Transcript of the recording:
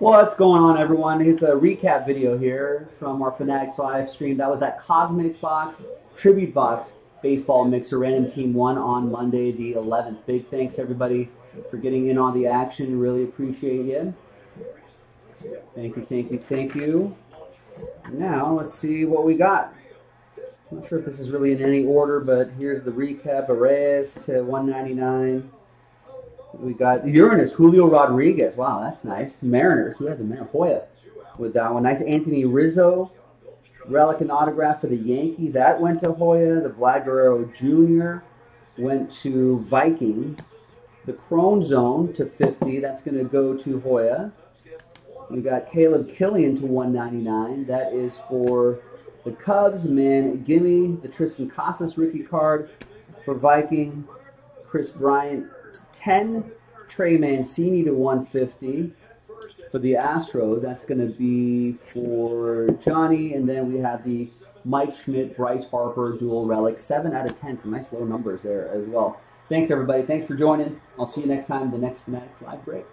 What's going on, everyone? It's a recap video here from our Fanatics live stream. That was that Cosmic Box Tribute Box Baseball Mixer Random Team 1 on Monday, the 11th. Big thanks, everybody, for getting in on the action. Really appreciate you. Thank you, thank you, thank you. Now, let's see what we got. Not sure if this is really in any order, but here's the recap. Arraez to 199. We got Uranus, Julio Rodriguez. Wow, that's nice. Mariners. Who had the? Hoya with that one. Nice Anthony Rizzo. Relic and autograph for the Yankees. That went to Hoya. The Vlad Guerrero Jr. went to Viking. The Chrome Zone to 50. That's going to go to Hoya. We got Caleb Killian to 199. That is for the Cubs. Man, gimme the Triston Casas rookie card for Viking. Kris Bryant 10. Trey Mancini to 150 for the Astros. That's going to be for Johnny. And then we have the Mike Schmidt, Bryce Harper dual relic. 7 out of 10. Some nice low numbers there as well. Thanks, everybody. Thanks for joining. I'll see you next time, the next Fanatics Live break.